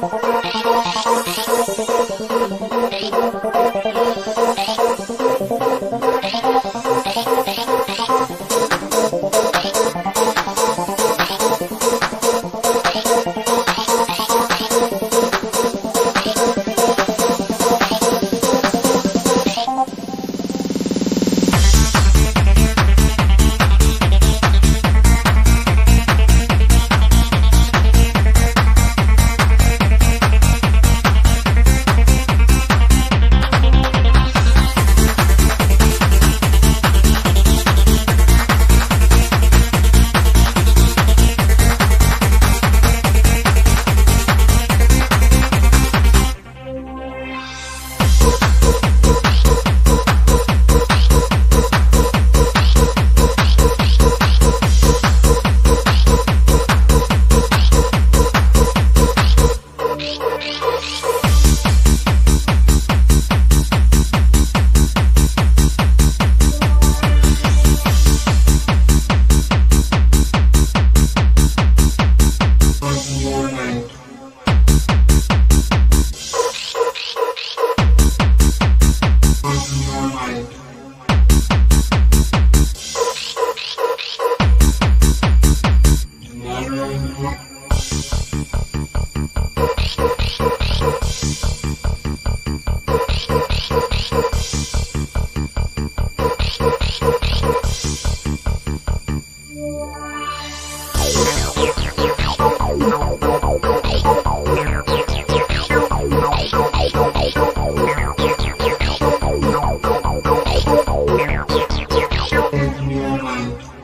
できた! Música Newman.